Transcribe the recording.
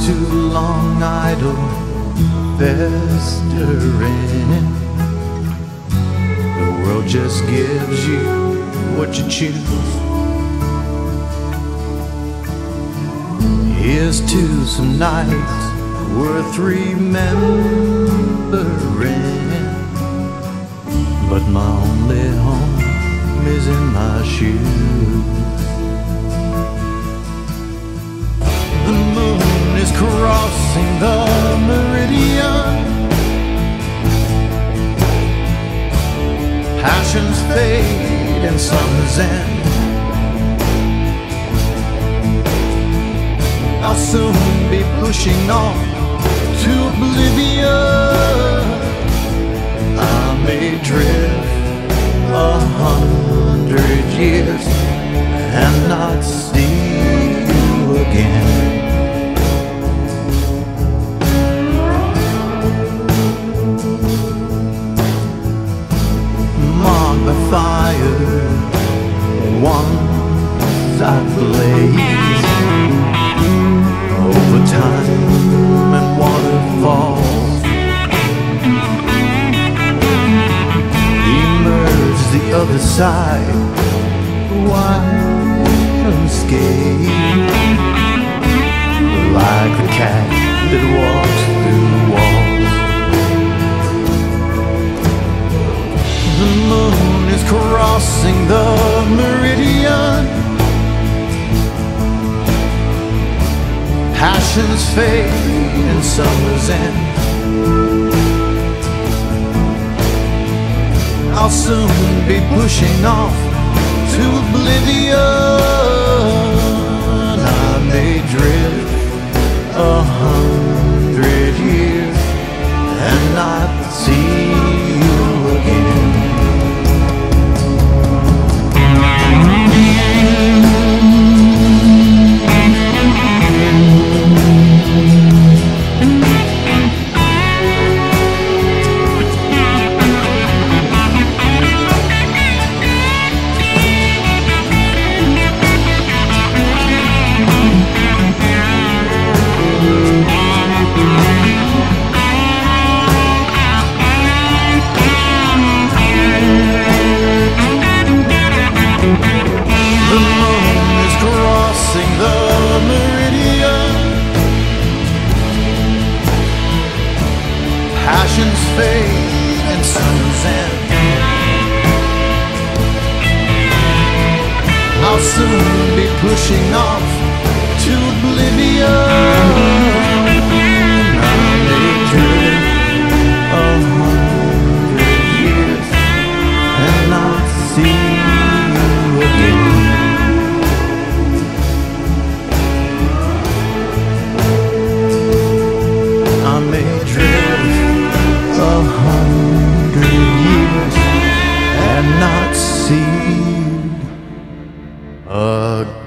too long idle, festering. The world just gives you what you choose. Here's to some nights worth remembering. But my only home is in my shoes. The meridian. Passions fade and summer's end. I'll soon be pushing on to oblivion. I may drift a hundred years over time and waterfalls. Emerge the other side, wide unscathed, like the cat that walks through the walls. The moon is crossing the meridian. Passions fade and summer's end. I'll soon be pushing off to oblivion. And end. I'll soon be pushing off to oblivion. 啊。